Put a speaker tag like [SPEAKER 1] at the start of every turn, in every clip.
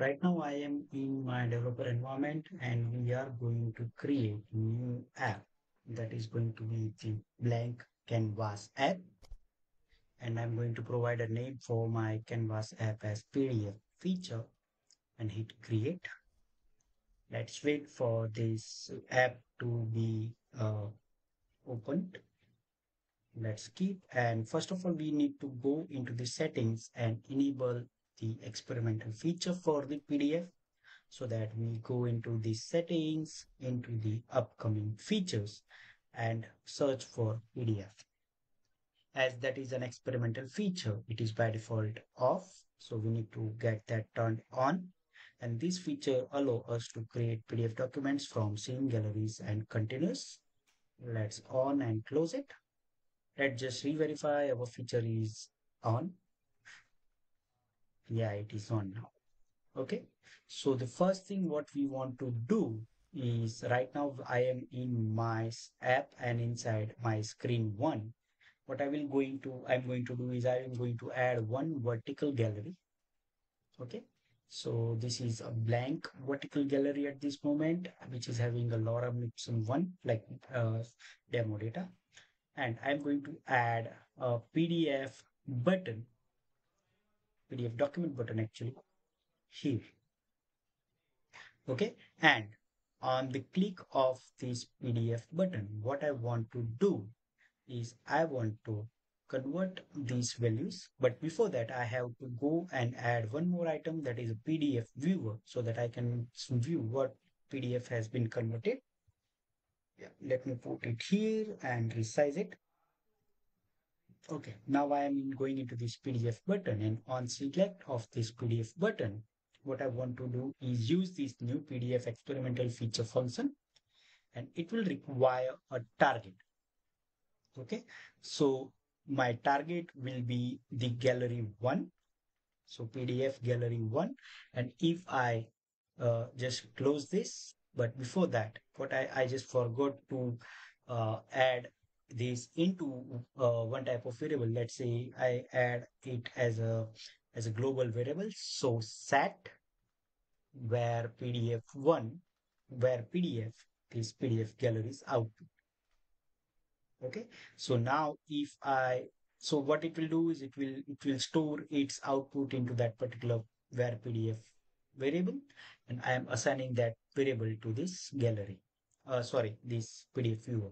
[SPEAKER 1] right now I am in my developer environment and we are going to create new app that is going to be the blank canvas app and I'm going to provide a name for my canvas app as PDF feature and hit create. Let's wait for this app to be uh, opened. Let's keep and first of all we need to go into the settings and enable the experimental feature for the PDF so that we go into the settings into the upcoming features and search for PDF. As that is an experimental feature, it is by default off. So we need to get that turned on. And this feature allow us to create PDF documents from scene galleries and containers. Let's on and close it. Let's just re-verify our feature is on yeah it is on now. Okay. So the first thing what we want to do is right now i am in my app and inside my screen one. What i will going to i'm going to do is i am going to add one vertical gallery. Okay. So this is a blank vertical gallery at this moment which is having a lorem ipsum one like uh, demo data. And i'm going to add a pdf button PDF document button actually here. Okay, and on the click of this PDF button, what I want to do is I want to convert these values. But before that, I have to go and add one more item that is a PDF viewer so that I can view what PDF has been converted. Yeah, let me put it here and resize it. Okay, now I am going into this PDF button and on select of this PDF button, what I want to do is use this new PDF experimental feature function and it will require a target. Okay, so my target will be the gallery one. So PDF gallery one. And if I uh, just close this, but before that, what I, I just forgot to uh, add this into uh, one type of variable. Let's say i add it as a as a global variable. So set varPDF1 where pdf this pdf galleries output okay? So now if i so what it will do is it will it will store its output into that particular varPDF variable and i am assigning that variable to this gallery uh, sorry, this PDF viewer.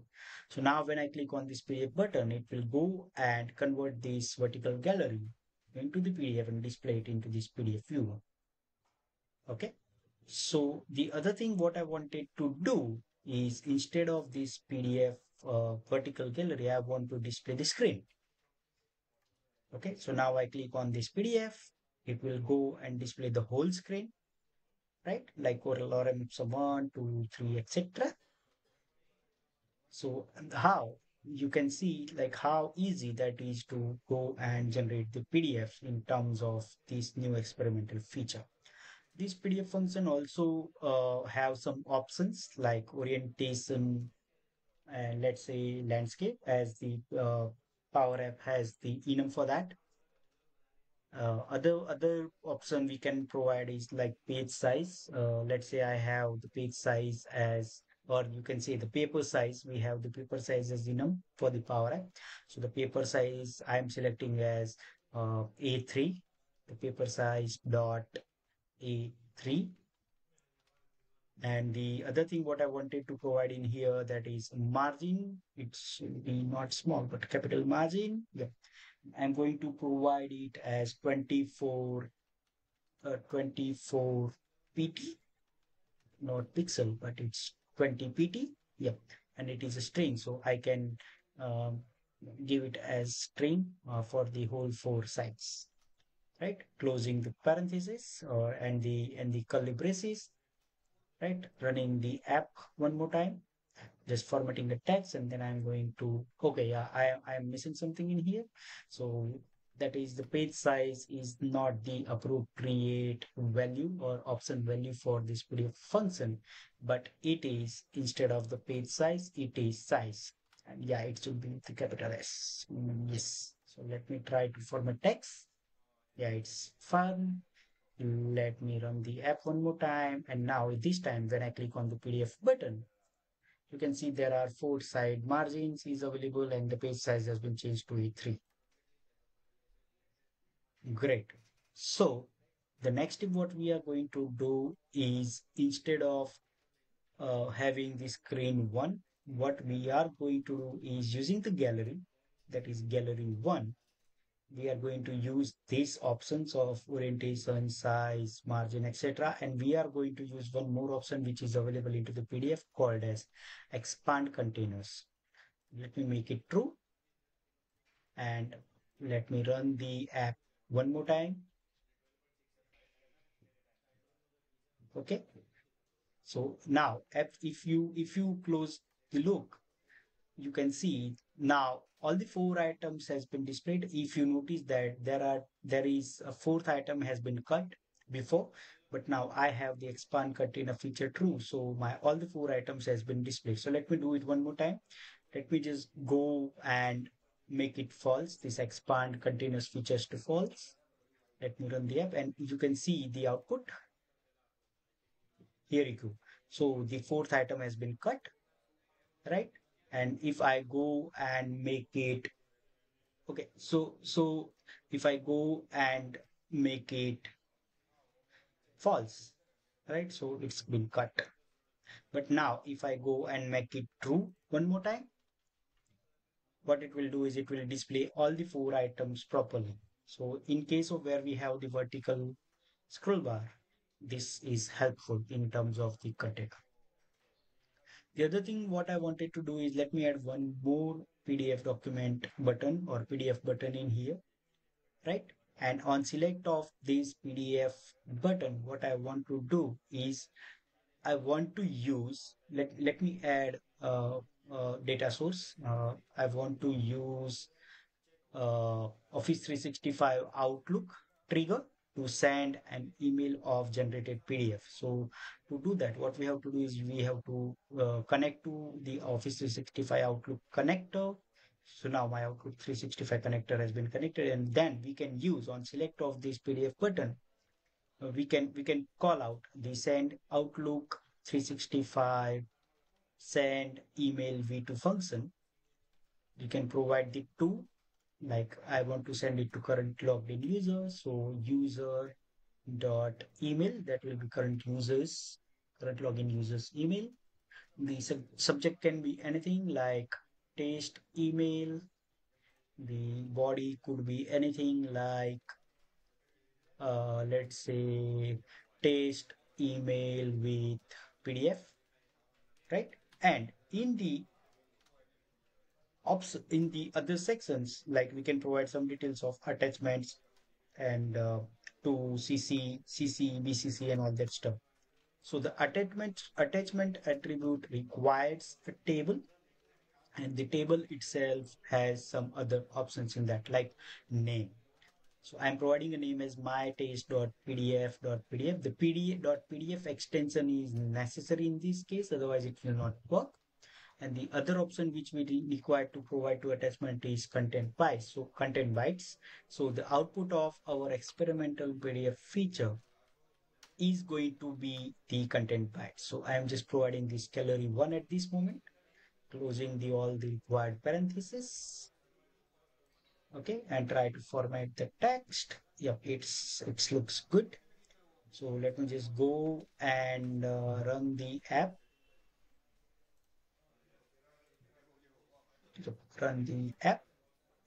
[SPEAKER 1] So now when I click on this PDF button, it will go and convert this vertical gallery into the PDF and display it into this PDF viewer. Okay. So the other thing what I wanted to do is instead of this PDF uh, vertical gallery, I want to display the screen. Okay. So now I click on this PDF, it will go and display the whole screen right? Like lorem ipsum 1, 2, 3, etc. So how? You can see like how easy that is to go and generate the PDF in terms of this new experimental feature. This PDF function also uh, have some options like orientation and let's say landscape as the uh, Power App has the enum for that. Uh, other other option we can provide is like page size. Uh, let's say i have the page size as or you can say the paper size we have the paper size as enum for the power app. So the paper size i am selecting as uh, a3 the paper size dot a3 and the other thing what i wanted to provide in here that is margin. It should be not small but capital margin. Yeah I'm going to provide it as 24, uh, 24 pt, not pixel, but it's 20 pt. Yep, and it is a string, so I can um, give it as string uh, for the whole four sides. Right, closing the parenthesis or and the and the curly braces. Right, running the app one more time just formatting the text and then I'm going to, okay, yeah, I, I'm missing something in here. So that is the page size is not the appropriate value or option value for this PDF function, but it is instead of the page size, it is size. And yeah, it should be the capital S. Mm, yes. So let me try to format text. Yeah, it's fun. let me run the app one more time and now this time when I click on the PDF button you can see there are four side margins is available and the page size has been changed to A3 great. So the next step what we are going to do is instead of uh, having the screen one what we are going to do is using the gallery that is gallery one we are going to use these options of orientation size margin etc and we are going to use one more option which is available into the pdf called as expand containers. Let me make it true. And let me run the app one more time. Okay. So now if you if you close the look you can see now all the four items has been displayed. If you notice that there are there is a fourth item has been cut before but now i have the expand container feature true. So my all the four items has been displayed. So let me do it one more time. Let me just go and make it false. This expand containers features to false. Let me run the app and you can see the output. Here you go. So the fourth item has been cut right? And if I go and make it okay so so if I go and make it false right? So it's been cut. But now if I go and make it true one more time what it will do is it will display all the four items properly so in case of where we have the vertical scroll bar this is helpful in terms of the container the other thing what I wanted to do is let me add one more PDF document button or PDF button in here, right? And on select of this PDF button, what I want to do is I want to use, let, let me add a, a data source. Uh, I want to use uh, Office 365 Outlook trigger to send an email of generated PDF. So to do that, what we have to do is we have to uh, connect to the Office 365 Outlook connector. So now my Outlook 365 connector has been connected and then we can use on select of this PDF button. Uh, we can we can call out the send Outlook 365 send email v2 function. you can provide the two like I want to send it to current logged in user. So user dot email that will be current users, current login users email. The sub subject can be anything like test email. The body could be anything like, uh, let's say test email with PDF, right? And in the ops in the other sections, like we can provide some details of attachments and uh, to CC, CC, BCC and all that stuff. So the attachment attachment attribute requires a table and the table itself has some other options in that like name. So I'm providing a name as my taste.pdf.pdf. The pdf.pdf extension is necessary in this case, otherwise it will not work. And the other option which we require to provide to attachment is content bytes. So content bytes. So the output of our experimental pdf feature is going to be the content bytes. So i am just providing this gallery one at this moment closing the all the required parentheses okay and try to format the text. Yep it's it looks good. So let me just go and uh, run the app. Run the app.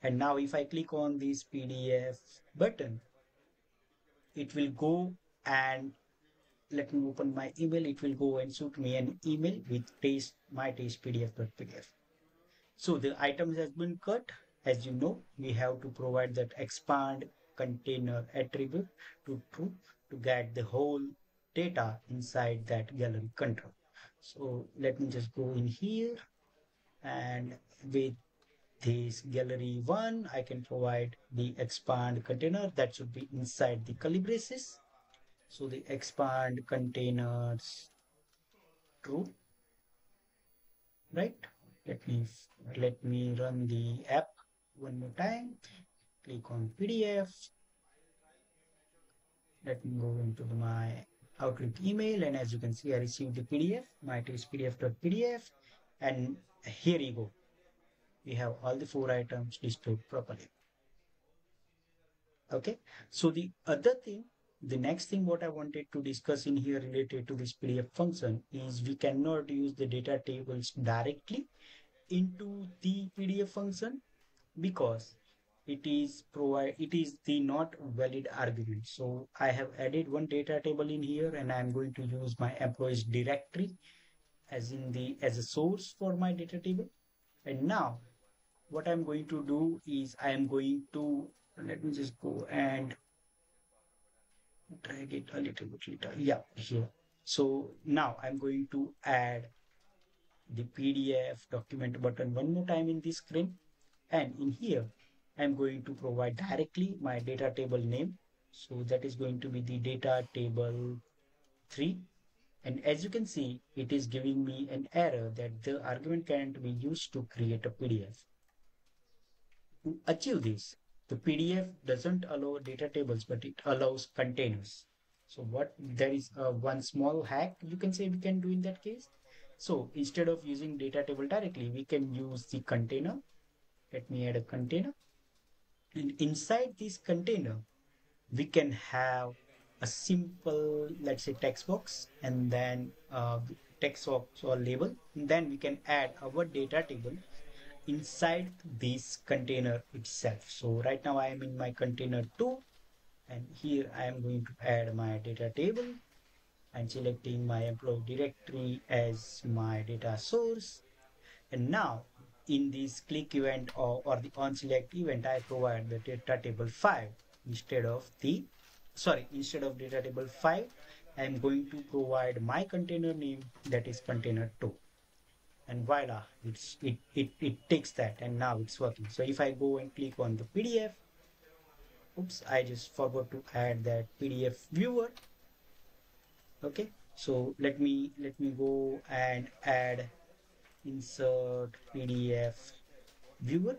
[SPEAKER 1] And now if I click on this PDF button it will go and let me open my email. It will go and shoot me an email with taste my taste pdf.pdf so the items has been cut as you know we have to provide that expand container attribute to true to get the whole data inside that gallery control. So let me just go in here and with this gallery one I can provide the expand container that should be inside the curly so the expand containers true right? Let me let me run the app one more time. Click on pdf let me go into the, my Outlook email and as you can see I received the PDF my is pdf.pdf and here you go. We have all the four items displayed properly. Okay? So the other thing the next thing what I wanted to discuss in here related to this PDF function is we cannot use the data tables directly into the PDF function because it is provide it is the not valid argument. So i have added one data table in here and i'm going to use my employees directory as in the as a source for my data table. And now what i'm going to do is i am going to let me just go and drag it a little bit later. Yeah here. So now i'm going to add the pdf document button one more time in this screen and in here I'm going to provide directly my data table name. So that is going to be the data table 3. And as you can see, it is giving me an error that the argument can't be used to create a PDF. To achieve this, the PDF doesn't allow data tables, but it allows containers. So what there is a one small hack you can say we can do in that case. So instead of using data table directly, we can use the container. Let me add a container and inside this container, we can have a simple, let's say text box and then uh, text box or label. And then we can add our data table inside this container itself. So right now I am in my container 2 and here I am going to add my data table and selecting my employee directory as my data source. And now in this click event or, or the on select event I provide the data table 5 instead of the sorry instead of data table 5 I am going to provide my container name that is container 2 and voila it's it, it it takes that and now it's working. So if I go and click on the PDF oops I just forgot to add that PDF viewer. Okay so let me let me go and add insert PDF viewer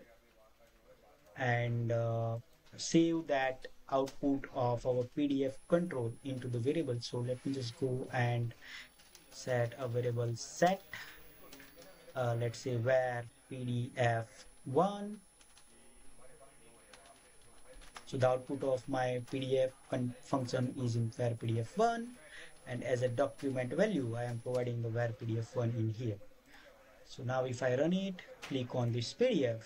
[SPEAKER 1] and uh, save that output of our PDF control into the variable. So let me just go and set a variable set. Uh, let's say where PDF one. So the output of my PDF function is in varPDF one and as a document value I am providing the varPDF one in here. So now if I run it, click on this PDF,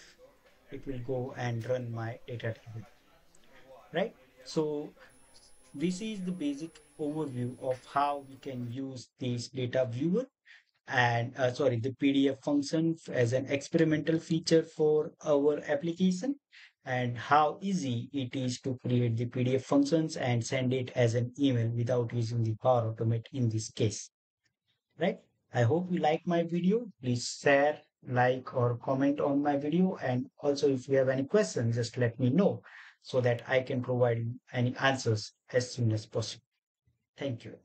[SPEAKER 1] it will go and run my data table, right? So this is the basic overview of how we can use this data viewer and uh, sorry the pdf function as an experimental feature for our application and how easy it is to create the pdf functions and send it as an email without using the power automate in this case right I hope you like my video. Please share, like or comment on my video. And also if you have any questions, just let me know so that I can provide any answers as soon as possible. Thank you.